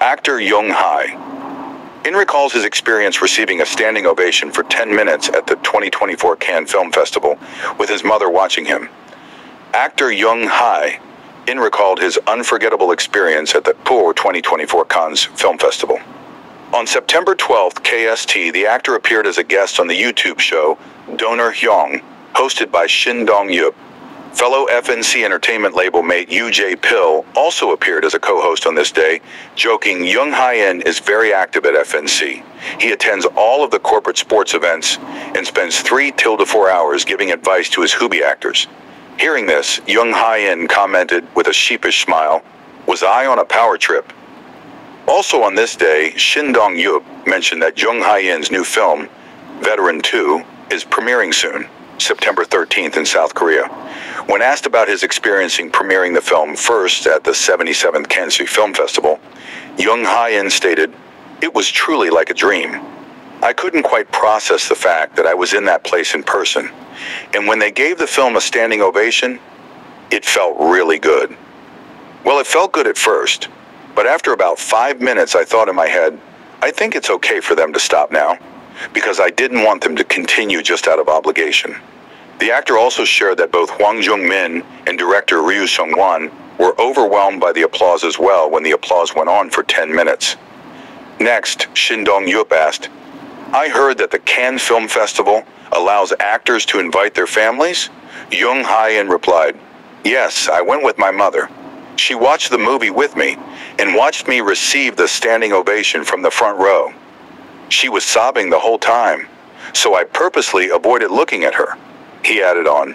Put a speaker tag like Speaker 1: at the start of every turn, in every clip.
Speaker 1: Actor Jung Hae. In recalls his experience receiving a standing ovation for 10 minutes at the 2024 Cannes Film Festival with his mother watching him. Actor Jung Hae in recalled his unforgettable experience at the Poor 2024 Cannes Film Festival. On September 12th, KST, the actor appeared as a guest on the YouTube show Donor Hyung, hosted by Shin Dong Yup. Fellow FNC Entertainment label mate UJ Pill also appeared as a co-host on this day, joking Jung Hae-in is very active at FNC. He attends all of the corporate sports events and spends three till to four hours giving advice to his hoobae actors. Hearing this, Jung Hae-in commented with a sheepish smile, Was I on a power trip? Also on this day, Shin Dong-yup mentioned that Jung Hae-in's new film, Veteran 2, is premiering soon, September 13th in South Korea. When asked about his experiencing premiering the film first at the 77th Cannes Film Festival, Jung Hae-in stated, It was truly like a dream. I couldn't quite process the fact that I was in that place in person. And when they gave the film a standing ovation, it felt really good. Well, it felt good at first, but after about five minutes, I thought in my head, I think it's okay for them to stop now, because I didn't want them to continue just out of obligation. The actor also shared that both Hwang Jung-min and director Ryu Seung-wan were overwhelmed by the applause as well when the applause went on for 10 minutes. Next, Shin Dong-yup asked, I heard that the Cannes Film Festival allows actors to invite their families? Jung Hae-in replied, Yes, I went with my mother. She watched the movie with me and watched me receive the standing ovation from the front row. She was sobbing the whole time, so I purposely avoided looking at her. He added on,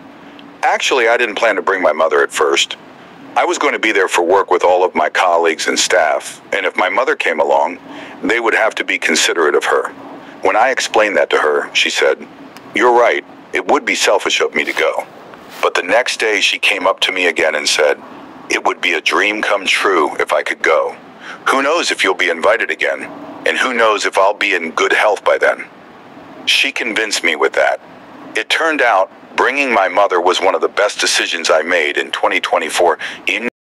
Speaker 1: Actually, I didn't plan to bring my mother at first. I was going to be there for work with all of my colleagues and staff, and if my mother came along, they would have to be considerate of her. When I explained that to her, she said, You're right, it would be selfish of me to go. But the next day she came up to me again and said, it would be a dream come true if I could go. Who knows if you'll be invited again, and who knows if I'll be in good health by then. She convinced me with that. It turned out bringing my mother was one of the best decisions I made in 2024 in